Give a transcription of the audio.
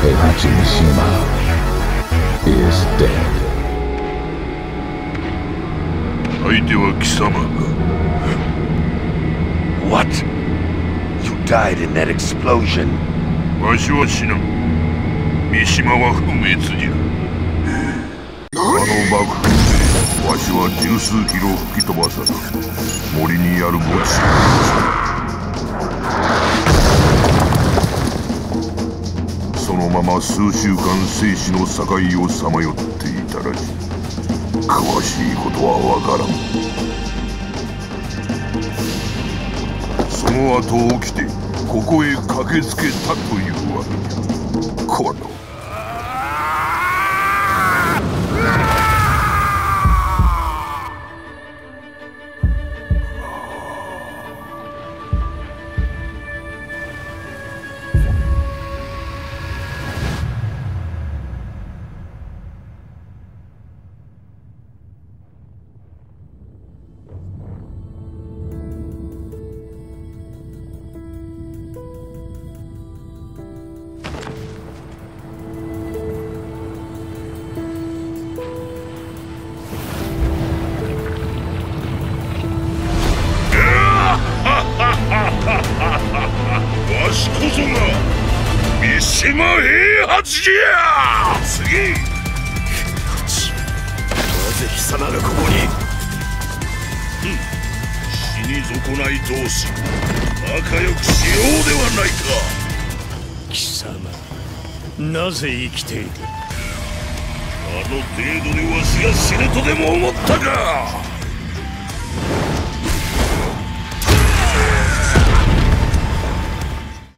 Heihachi Mishima is dead. 相手は貴様が。What? You died in that explosion. わしは死ぬ。三島は不滅じゃ。あの爆風でわしは十数キロ吹き飛ばされ森にある墓地を数週間生死の境をさまよっていたらしい。詳しいことはわからん。その後起きてここへ駆けつけたというわけじゃこの島平八じゃ次なぜ貴様がここに？死に損ない同士仲良くしようではないか貴様なぜ生きているあの程度でわしが死ぬとでも思ったか